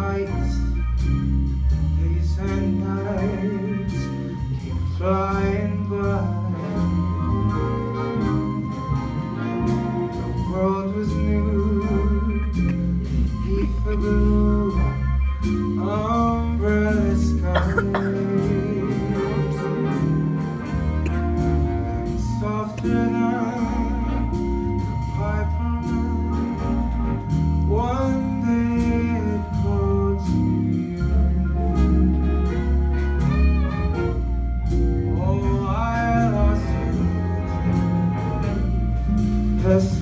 kites, days and nights came flying by. The world was new beneath the trevas